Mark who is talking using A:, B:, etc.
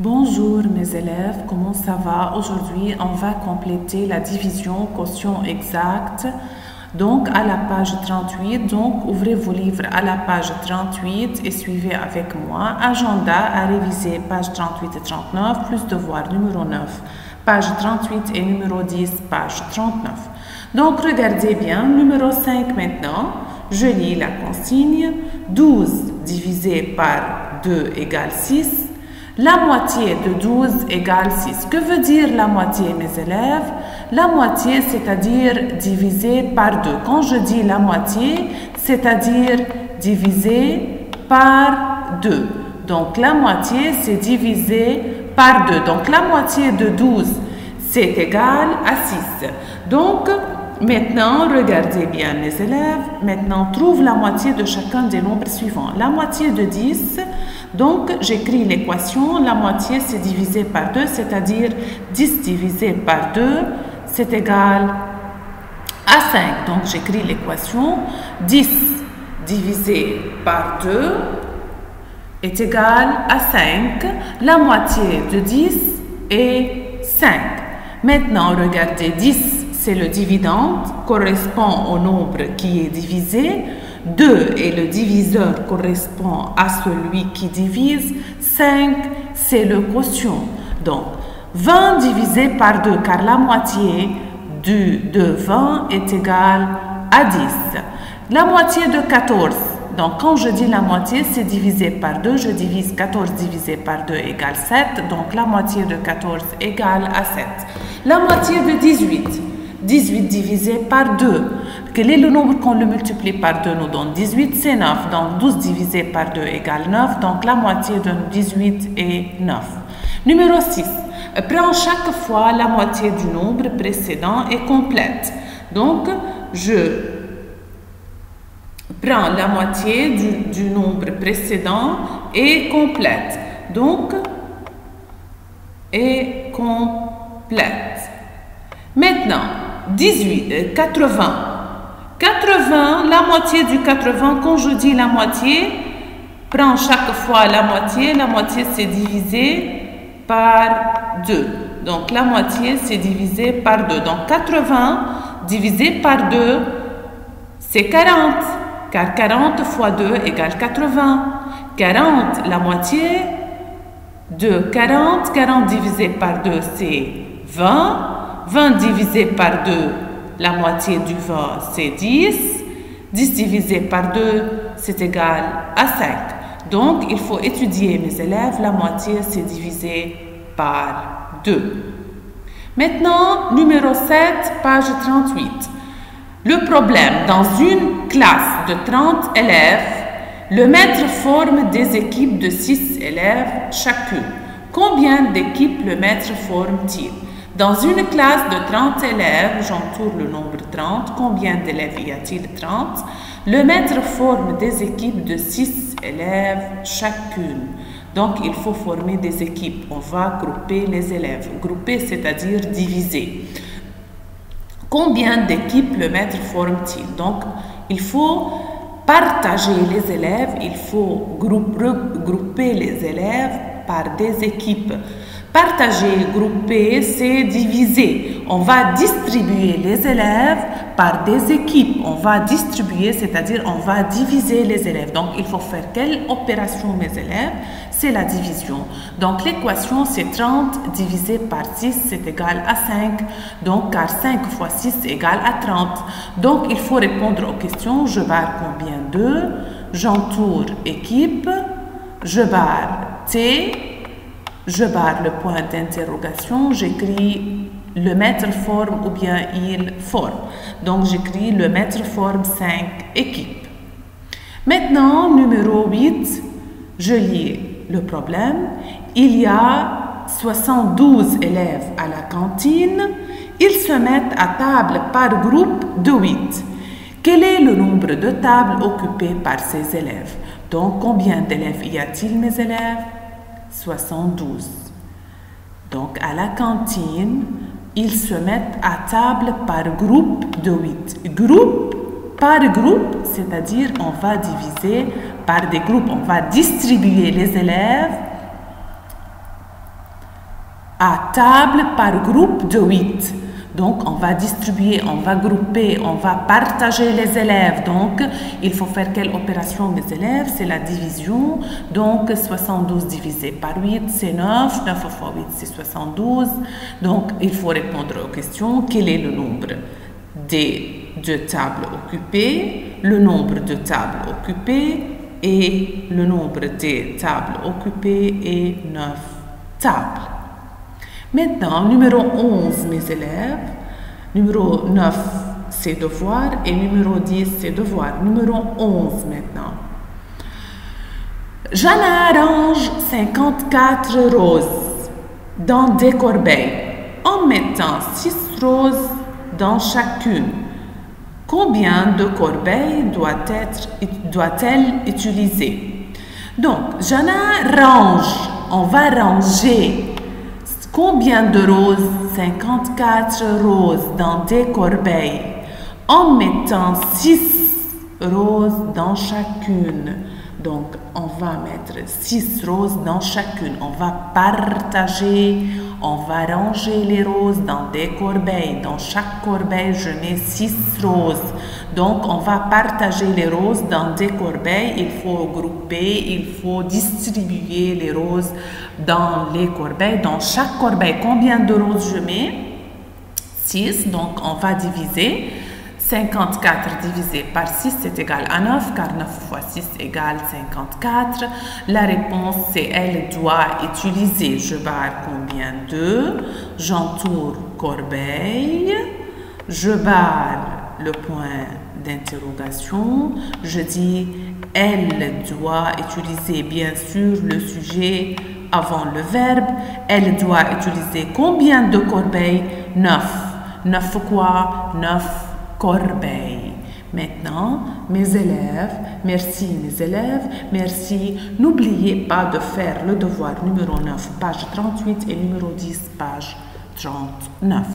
A: Bonjour mes élèves, comment ça va? Aujourd'hui, on va compléter la division quotient exact. Donc, à la page 38, donc ouvrez vos livres à la page 38 et suivez avec moi. Agenda à réviser, page 38 et 39, plus devoir numéro 9, page 38 et numéro 10, page 39. Donc, regardez bien, numéro 5 maintenant, je lis la consigne. 12 divisé par 2 égale 6. La moitié de 12 égale 6. Que veut dire la moitié, mes élèves? La moitié, c'est-à-dire divisé par 2. Quand je dis la moitié, c'est-à-dire divisé par 2. Donc la moitié, c'est divisé par 2. Donc la moitié de 12, c'est égal à 6. Donc, Maintenant, regardez bien mes élèves. Maintenant, trouve la moitié de chacun des nombres suivants. La moitié de 10, donc j'écris l'équation. La moitié, c'est divisé par 2, c'est-à-dire 10 divisé par 2, c'est égal à 5. Donc j'écris l'équation. 10 divisé par 2 est égal à 5. La moitié de 10 est 5. Maintenant, regardez 10 c'est le dividende, correspond au nombre qui est divisé. 2 et le diviseur correspond à celui qui divise. 5, c'est le quotient. Donc, 20 divisé par 2, car la moitié du, de 20 est égale à 10. La moitié de 14, donc quand je dis la moitié, c'est divisé par 2. Je divise 14 divisé par 2 égale 7. Donc la moitié de 14 égale à 7. La moitié de 18, 18 divisé par 2. Quel est le nombre qu'on le multiplie par 2 nous donne 18, c'est 9. Donc 12 divisé par 2 égale 9. Donc la moitié de 18 est 9. Numéro 6. Prends chaque fois la moitié du nombre précédent et complète. Donc je prends la moitié du, du nombre précédent et complète. Donc, et complète. Maintenant, 18, 80. 80, la moitié du 80, quand je dis la moitié, prends chaque fois la moitié. La moitié, c'est divisé par 2. Donc, la moitié, c'est divisé par 2. Donc, 80 divisé par 2, c'est 40. Car 40 fois 2 égale 80. 40, la moitié de 40. 40 divisé par 2, c'est 20. 20 divisé par 2, la moitié du 20, c'est 10. 10 divisé par 2, c'est égal à 5. Donc, il faut étudier, mes élèves, la moitié, c'est divisé par 2. Maintenant, numéro 7, page 38. Le problème, dans une classe de 30 élèves, le maître forme des équipes de 6 élèves chacune. Combien d'équipes le maître forme-t-il? Dans une classe de 30 élèves, j'entoure le nombre 30. Combien d'élèves y a-t-il 30 Le maître forme des équipes de 6 élèves chacune. Donc, il faut former des équipes. On va grouper les élèves. Grouper, c'est-à-dire diviser. Combien d'équipes le maître forme-t-il? Donc, il faut partager les élèves, il faut regrouper les élèves par des équipes. Partager, grouper, c'est diviser. On va distribuer les élèves par des équipes. On va distribuer, c'est-à-dire on va diviser les élèves. Donc, il faut faire quelle opération, mes élèves? C'est la division. Donc, l'équation, c'est 30 divisé par 6, c'est égal à 5. Donc, car 5 fois 6 égale à 30. Donc, il faut répondre aux questions. Je barre combien? De J'entoure équipe. Je barre T je barre le point d'interrogation, j'écris le maître forme ou bien il forme. Donc j'écris le maître forme 5 équipes. Maintenant, numéro 8, je lis le problème. Il y a 72 élèves à la cantine. Ils se mettent à table par groupe de 8. Quel est le nombre de tables occupées par ces élèves? Donc, combien d'élèves y a-t-il, mes élèves? 72. Donc à la cantine, ils se mettent à table par groupe de 8. Groupe par groupe, c'est-à-dire on va diviser par des groupes, on va distribuer les élèves à table par groupe de 8. Donc, on va distribuer, on va grouper, on va partager les élèves. Donc, il faut faire quelle opération, mes élèves? C'est la division. Donc, 72 divisé par 8, c'est 9. 9 fois 8, c'est 72. Donc, il faut répondre aux questions. Quel est le nombre des deux tables occupées? Le nombre de tables occupées et le nombre des tables occupées est 9 tables. Maintenant, numéro 11, mes élèves. Numéro 9, c'est devoir. Et numéro 10, c'est devoir. Numéro 11 maintenant. J'en arrange 54 roses dans des corbeilles en mettant 6 roses dans chacune. Combien de corbeilles doit-elle doit utiliser? Donc, j'en arrange. On va ranger Combien de roses? 54 roses dans des corbeilles en mettant 6 roses dans chacune. Donc, on va mettre 6 roses dans chacune. On va partager, on va ranger les roses dans des corbeilles. Dans chaque corbeille, je mets 6 roses. Donc, on va partager les roses dans des corbeilles. Il faut grouper, il faut distribuer les roses dans les corbeilles. Dans chaque corbeille, combien de roses je mets? 6. Donc, on va diviser. 54 divisé par 6, c'est égal à 9, car 9 fois 6 égale 54. La réponse, c'est elle doit utiliser, je barre combien de, j'entoure corbeille, je barre le point d'interrogation, je dis elle doit utiliser bien sûr le sujet avant le verbe, elle doit utiliser combien de corbeilles? 9. 9 quoi? 9 corbeille. Maintenant, mes élèves, merci mes élèves, merci. N'oubliez pas de faire le devoir numéro 9, page 38 et numéro 10, page 39.